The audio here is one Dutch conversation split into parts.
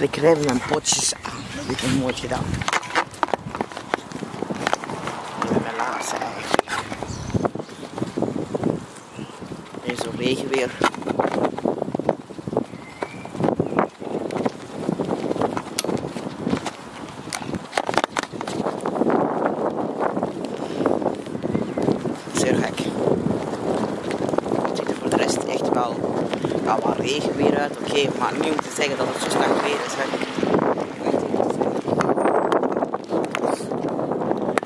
dat ik rij met mijn potjes aan. Ik nog nooit gedaan. Dit is mijn laatste eigenlijk. Er is zo'n regen weer. Zeer gek. Het ziet er voor de rest echt wel, wel wat weer uit. Oké, maar niet om te zeggen dat het zo slecht weer is. Hè.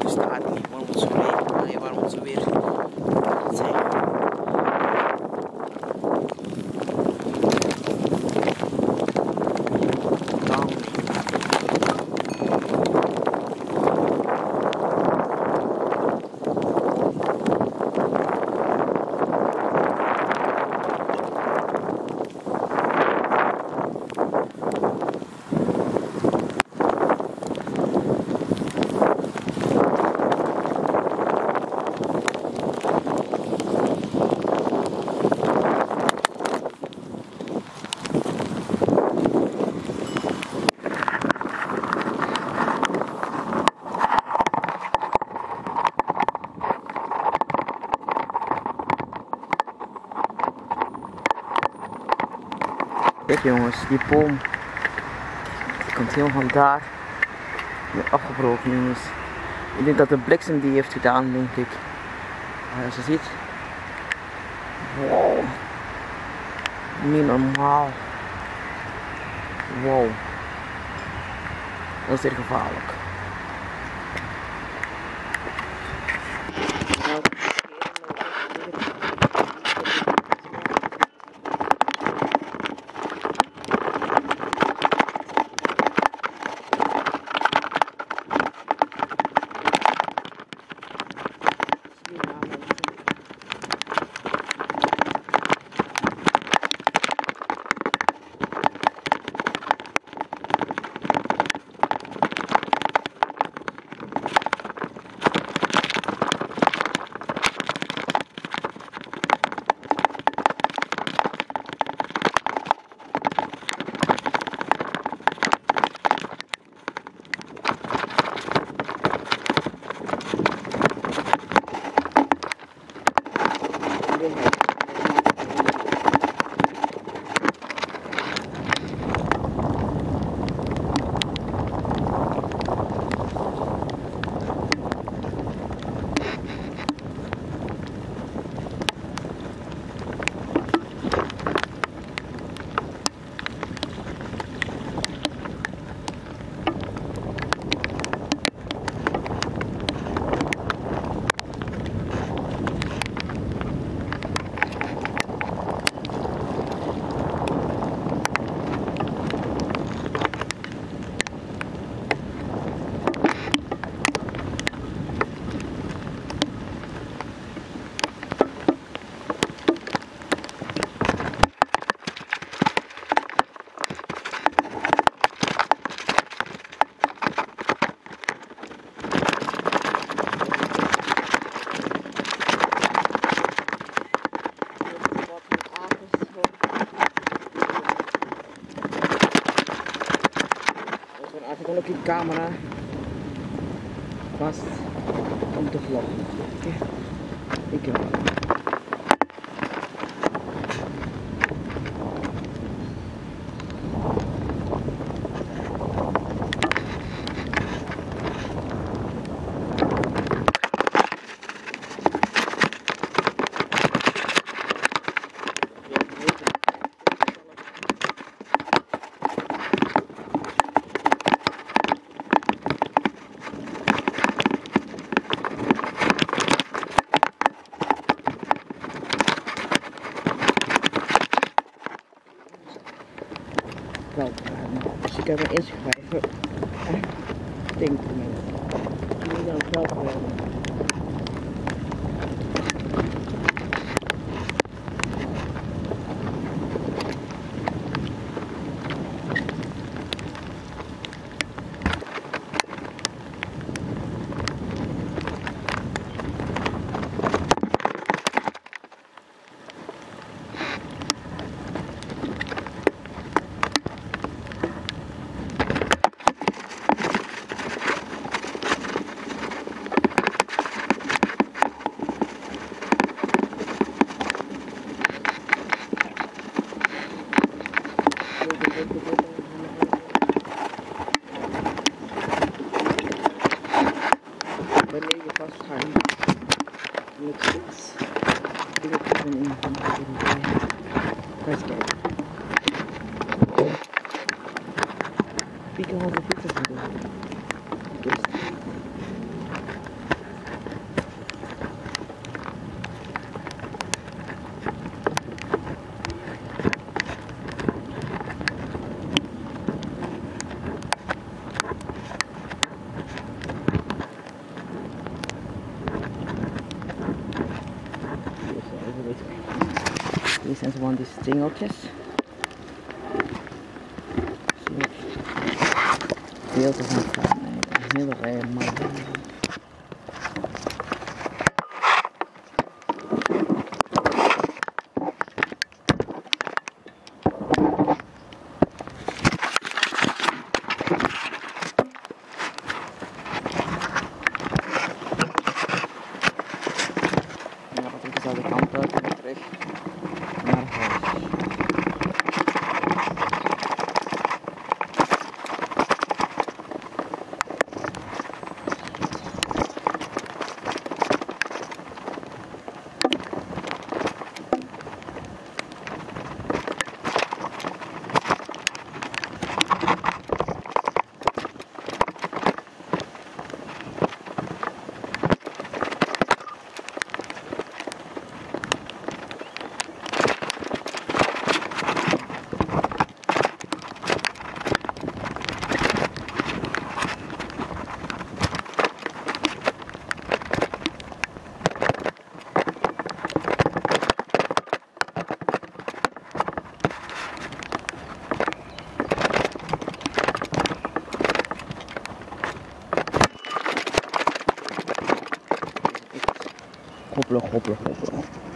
Er staat niet waarom het zo regen, nee, waarom het zo weer kan zijn. Dan. Kijk jongens, die boom. Komt helemaal daar. Afgebroken jongens. Ik denk dat de bliksem die heeft gedaan, denk ik. Als je ziet. Wow. Niet normaal. Wow. Dat is weer gevaarlijk. Die camera vast om te vloggen. Ik. Wel, heb me ingeschreven. Eh, Denk ik moet dan geld met fiets, wil ik gewoon die stringeltjes. Zie ik. Staan. Nee, een hele rij pleure, on pleure.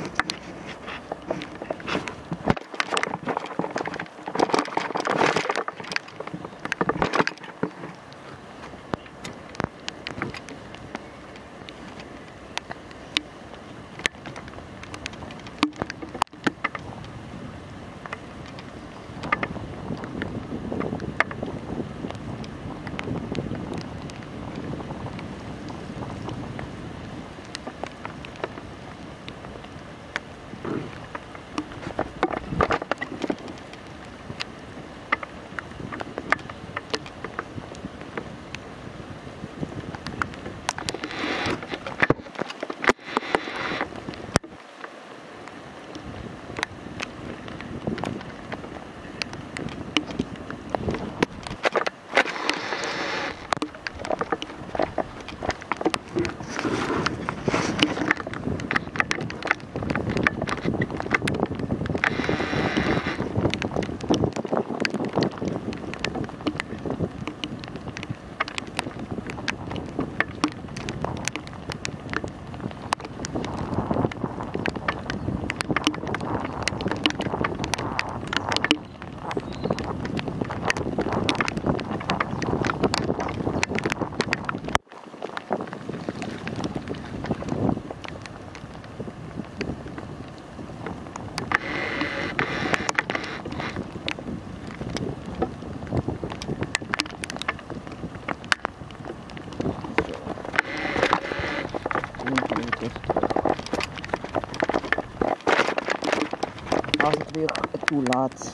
Als het weer toelaat.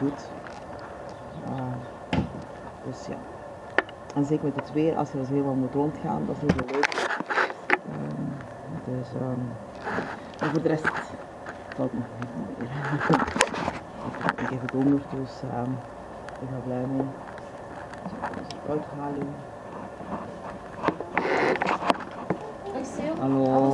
Doet. Uh, dus ja. En zeker met het weer, als je dus helemaal moet rondgaan, dat is niet zo leuk. Um, dus, um, maar voor de rest valt nog niet meer. ik heb het onder, dus um, ik ben blij mee. Zo, uithalen. Hallo.